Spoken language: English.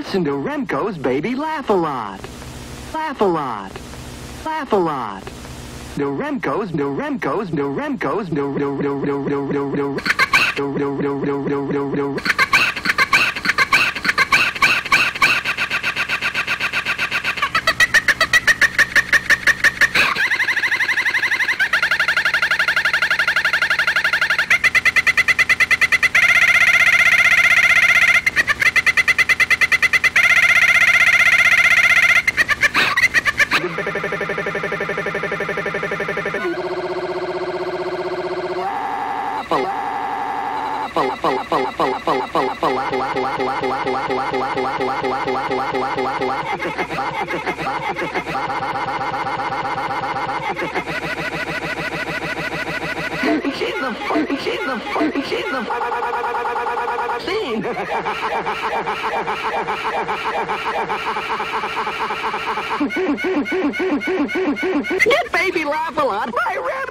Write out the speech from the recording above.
Listen to Remco's Baby Laugh a Lot. Laugh a lot. Laugh a lot. No Remco's, no Remco's, no Remco's, She's the funny, she's the funny, she's the scene. Get baby laugh a lot by Red